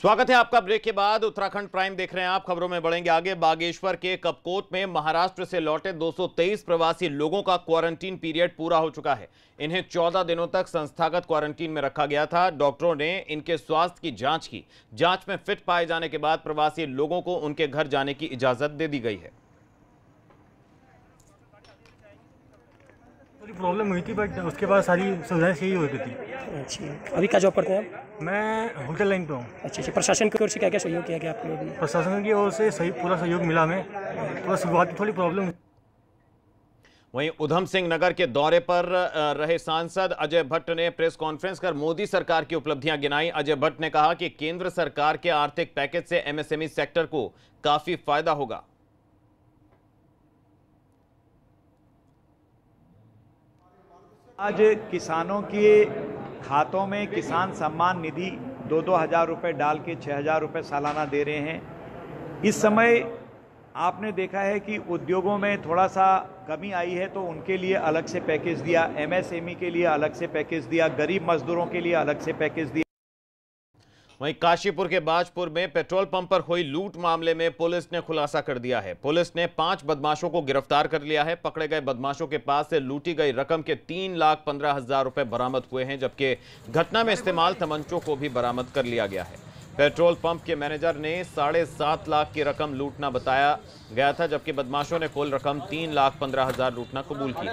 स्वागत है आपका ब्रेक के बाद। उत्तराखंड प्राइम देख रहे हैं आप, खबरों में बढ़ेंगे आगे। बागेश्वर के कपकोट में महाराष्ट्र से लौटे 223 प्रवासी लोगों का क्वारंटीन पीरियड पूरा हो चुका है। इन्हें 14 दिनों तक संस्थागत क्वारंटीन में रखा गया था। डॉक्टरों ने इनके स्वास्थ्य की जाँच की। जाँच में फिट पाए जाने के बाद प्रवासी लोगों को उनके घर जाने की इजाज़त दे दी गई है। थोड़ी प्रॉब्लम हुई थी बट उसके बाद सारी सुविधाएँ सही हो गई थी। अच्छा। अभी क्या जॉब करते हैं आप? मैं होटल लाइन पे हूँ। अच्छा अच्छा। प्रशासन की ओर से क्या क्या सहयोग किया गया आपको अभी प्रशासन की ओर से सही पूरा सहयोग मिला हमें। थोड़ा शुरुआत में थोड़ी प्रॉब्लम वहीं उधम सिंह नगर के दौरे पर रहे सांसद अजय भट्ट ने प्रेस कॉन्फ्रेंस कर मोदी सरकार की उपलब्धियाँ गिनाई। अजय भट्ट ने कहा कि केंद्र सरकार के आर्थिक पैकेज से एमएसएमई सेक्टर को काफ़ी फ़ायदा होगा। आज किसानों के खातों में किसान सम्मान निधि दो दो हज़ार रुपये डाल के छः हज़ार रुपये सालाना दे रहे हैं। इस समय आपने देखा है कि उद्योगों में थोड़ा सा कमी आई है तो उनके लिए अलग से पैकेज दिया, एमएसएमई के लिए अलग से पैकेज दिया, गरीब मजदूरों के लिए अलग से पैकेज दिया। वहीं काशीपुर के बाजपुर में पेट्रोल पंप पर हुई लूट मामले में पुलिस ने खुलासा कर दिया है। पुलिस ने पाँच बदमाशों को गिरफ़्तार कर लिया है। पकड़े गए बदमाशों के पास से लूटी गई रकम के तीन लाख पंद्रह हज़ार रुपए बरामद हुए हैं, जबकि घटना में इस्तेमाल तमंचों को भी बरामद कर लिया गया है। पेट्रोल पंप के मैनेजर ने साढ़े सात लाख की रकम लूटना बताया गया था, जबकि बदमाशों ने कुल रकम तीन लाख पंद्रह हज़ार लूटना कबूल की।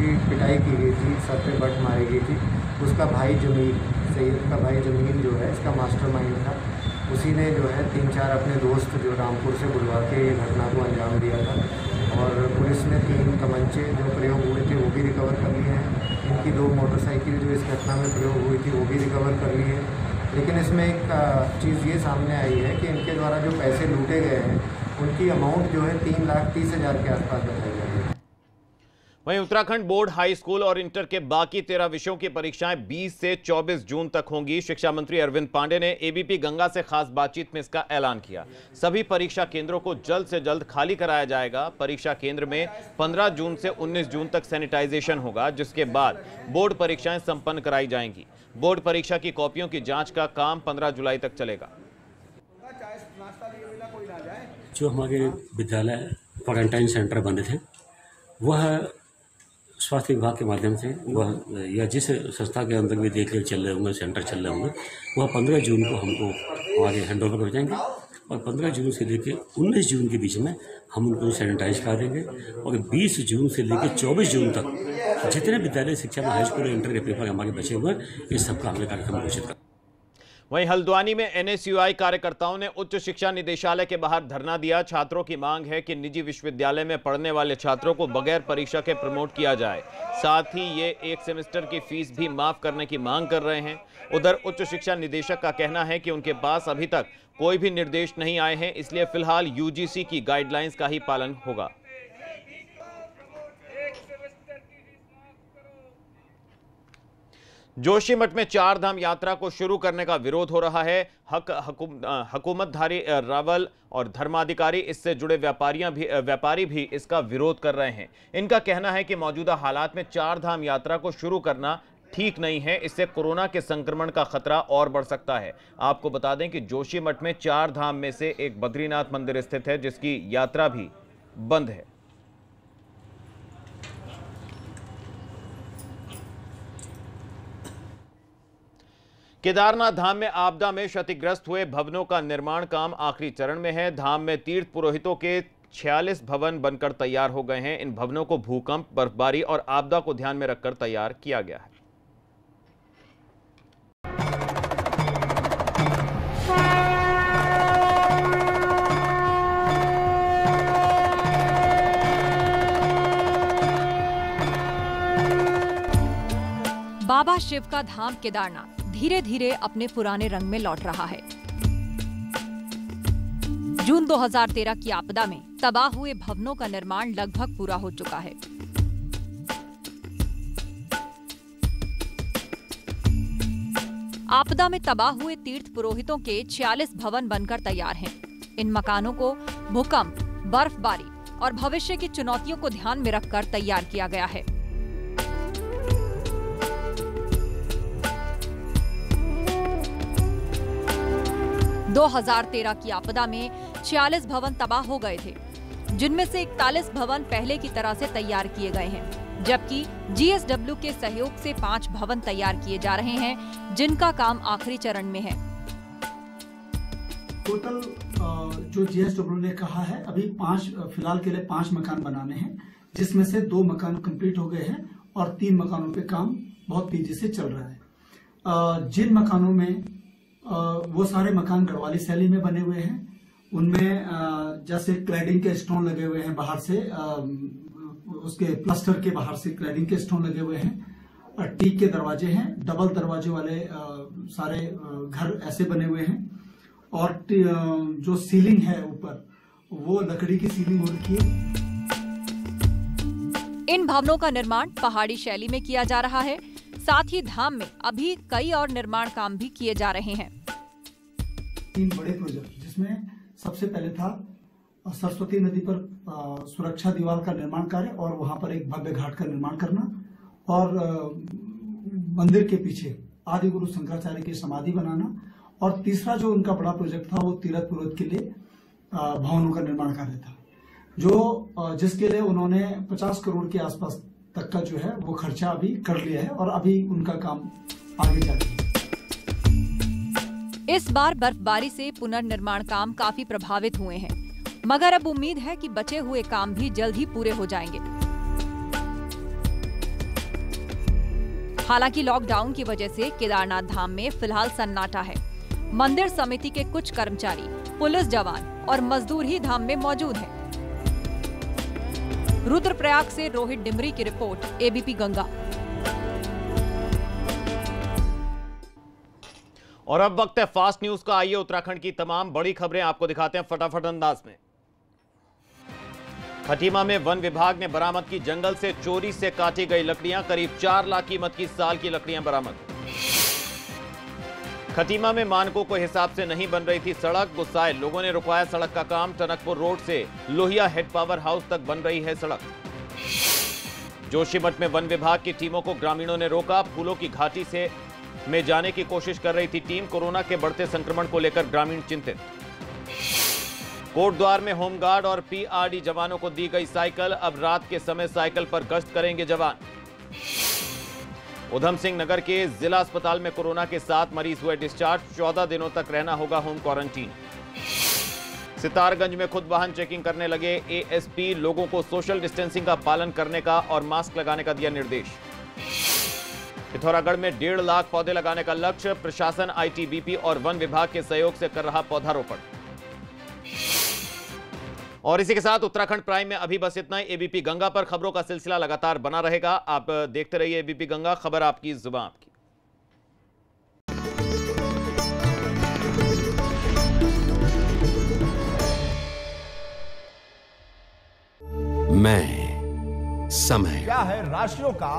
जिसकी पिटाई की गई थी, सर पे बट मारी गई थी। उसका भाई जमील सैयद का भाई जमील जो है, इसका मास्टरमाइंड था। उसी ने जो है तीन चार अपने दोस्त जो रामपुर से बुलवा के ये घटना को अंजाम दिया था। और पुलिस ने तीन तमंचे जो प्रयोग हुए थे, वो भी रिकवर कर लिए हैं। इनकी दो मोटरसाइकिल जो इस घटना में प्रयोग हुई थी, वो भी रिकवर कर ली है। लेकिन इसमें एक चीज़ ये सामने आई है कि इनके द्वारा जो पैसे लूटे गए हैं, उनकी अमाउंट जो है तीन लाख तीस हज़ार के आसपास बताई है। वहीं उत्तराखंड बोर्ड हाई स्कूल और इंटर के बाकी तेरह विषयों की परीक्षाएँ 20 से 24 जून तक होंगी। शिक्षा मंत्री अरविंद पांडे ने एबीपी गंगा से खास बातचीत में इसका ऐलान किया। सभी परीक्षा केंद्रों को जल्द से जल्द खाली कराया जाएगा। परीक्षा केंद्र में 15 जून से 19 जून तक सैनिटाइजेशन होगा, जिसके बाद बोर्ड परीक्षाएँ संपन्न कराई जाएँगी। बोर्ड परीक्षा की कॉपियों की जाँच का काम 15 जुलाई तक चलेगा। जो हमारे विद्यालय क्वारंटाइन सेंटर बंद थे, वह स्वास्थ्य विभाग के माध्यम से वह, या जिस संस्था के अंदर भी देख रेख चल रहे होंगे, सेंटर चल रहे होंगे, वह पंद्रह जून को हमको हमारे हैंड ओवर कर जाएँगे और पंद्रह जून से लेकर उन्नीस जून के बीच में हम उनको सैनिटाइज करा देंगे और बीस जून से लेकर चौबीस जून तक जितने विद्यालय, शिक्षा में हाई स्कूल इंटर के पेपर हमारे बचे हुए हैं, इस सबका हमने कार्यक्रम घोषित कर वहीं हल्द्वानी में एनएसयूआई कार्यकर्ताओं ने उच्च शिक्षा निदेशालय के बाहर धरना दिया। छात्रों की मांग है कि निजी विश्वविद्यालय में पढ़ने वाले छात्रों को बगैर परीक्षा के प्रमोट किया जाए। साथ ही ये एक सेमेस्टर की फ़ीस भी माफ़ करने की मांग कर रहे हैं। उधर उच्च शिक्षा निदेशक का कहना है कि उनके पास अभी तक कोई भी निर्देश नहीं आए हैं, इसलिए फ़िलहाल यूजीसी की गाइडलाइंस का ही पालन होगा। जोशीमठ में चार धाम यात्रा को शुरू करने का विरोध हो रहा है। हक हकुम, हुकूमतधारी रावल और धर्माधिकारी इससे जुड़े व्यापारियाँ भी व्यापारी भी इसका विरोध कर रहे हैं। इनका कहना है कि मौजूदा हालात में चार धाम यात्रा को शुरू करना ठीक नहीं है। इससे कोरोना के संक्रमण का खतरा और बढ़ सकता है। आपको बता दें कि जोशीमठ में चार धाम में से एक बद्रीनाथ मंदिर स्थित है जिसकी यात्रा भी बंद है। केदारनाथ धाम में आपदा में क्षतिग्रस्त हुए भवनों का निर्माण काम आखिरी चरण में है। धाम में तीर्थ पुरोहितों के 46 भवन बनकर तैयार हो गए हैं। इन भवनों को भूकंप, बर्फबारी और आपदा को ध्यान में रखकर तैयार किया गया है। बाबा शिव का धाम केदारनाथ। धीरे धीरे अपने पुराने रंग में लौट रहा है। जून 2013 की आपदा में तबाह हुए भवनों का निर्माण लगभग पूरा हो चुका है। आपदा में तबाह हुए तीर्थ पुरोहितों के 46 भवन बनकर तैयार हैं। इन मकानों को भूकंप, बर्फबारी और भविष्य की चुनौतियों को ध्यान में रखकर तैयार किया गया है। 2013 की आपदा में 46 भवन तबाह हो गए थे, जिनमें से 41 भवन पहले की तरह से तैयार किए गए हैं, जबकि जीएसडब्ल्यू के सहयोग से पाँच भवन तैयार किए जा रहे हैं, जिनका काम आखिरी चरण में है। टोटल जो जीएसडब्ल्यू ने कहा है, अभी पाँच, फ़िलहाल के लिए पाँच मकान बनाने हैं, जिसमें से दो मकान कंप्लीट हो गए हैं और तीन मकानों पे काम बहुत तेज़ी से चल रहा है। जिन मकानों में वो सारे मकान गढ़वाली शैली में बने हुए हैं। उनमें जैसे क्लैडिंग के स्टोन लगे हुए हैं बाहर से उसके प्लास्टर के बाहर से क्लैडिंग के स्टोन लगे हुए हैं। टीक के दरवाजे हैं डबल दरवाजे वाले सारे घर ऐसे बने हुए हैं। और जो सीलिंग है ऊपर, वो लकड़ी की सीलिंग हो रखी है। इन भवनों का निर्माण पहाड़ी शैली में किया जा रहा है। साथ ही धाम में अभी कई और निर्माण काम भी किए जा रहे हैं। तीन बड़े प्रोजेक्ट जिसमें सबसे पहले था सरस्वती नदी पर सुरक्षा दीवार का निर्माण कार्य और वहाँ पर एक भव्य घाट का निर्माण करना और मंदिर के पीछे आदि गुरु शंकराचार्य की समाधि बनाना और तीसरा जो उनका बड़ा प्रोजेक्ट था, वो तीरथ पुरोहित के लिए भवनों का निर्माण कार्य था, जो जिसके लिए उन्होंने 50 करोड़ के आसपास तक का जो है वो खर्चा अभी कर लिया है और अभी उनका काम आगे जा रहा है। इस बार बर्फबारी से पुनर्निर्माण काम काफ़ी प्रभावित हुए हैं। मगर अब उम्मीद है कि बचे हुए काम भी जल्द ही पूरे हो जाएँगे। हालाँकि लॉकडाउन की वजह से केदारनाथ धाम में फ़िलहाल सन्नाटा है। मंदिर समिति के कुछ कर्मचारी, पुलिस जवान और मजदूर ही धाम में मौजूद हैं। रुद्रप्रयाग से रोहित डिमरी की रिपोर्ट एबीपी गंगा। और अब वक्त है फास्ट न्यूज़ का। आइए उत्तराखंड की तमाम बड़ी खबरें आपको दिखाते हैं फटाफट अंदाज में। खटीमा में वन विभाग ने बरामद की जंगल से चोरी से काटी गई लकड़ियाँ। करीब चार लाख कीमत की साल की लकड़ियाँ बरामद। खटीमा में मानकों को हिसाब से नहीं बन रही थी सड़क। गुस्साए लोगों ने रुकवाया सड़क का काम। टनकपुर रोड से लोहिया हेड पावर हाउस तक बन रही है सड़क। जोशीमठ में वन विभाग की टीमों को ग्रामीणों ने रोका। फूलों की घाटी से में जाने की कोशिश कर रही थी टीम। कोरोना के बढ़ते संक्रमण को लेकर ग्रामीण चिंतित। कोटद्वार में होमगार्ड और पीआरडी जवानों को दी गई साइकिल। अब रात के समय साइकिल पर गश्त करेंगे जवान। उधम सिंह नगर के जिला अस्पताल में कोरोना के सात मरीज़ हुए डिस्चार्ज, चौदह दिनों तक रहना होगा होम क्वारंटीन। सितारगंज में खुद वाहन चेकिंग करने लगे एएसपी लोगों को सोशल डिस्टेंसिंग का पालन करने का और मास्क लगाने का दिया निर्देश। पिथौरागढ़ में डेढ़ लाख पौधे लगाने का लक्ष्य, प्रशासन आईटीबीपी और वन विभाग के सहयोग से कर रहा पौधारोपण। और इसी के साथ उत्तराखंड प्राइम में अभी बस इतना ही। एबीपी गंगा पर खबरों का सिलसिला लगातार बना रहेगा। आप देखते रहिए एबीपी गंगा। खबर आपकी ज़ुबान आपकी। मैं समय। क्या है राशियों का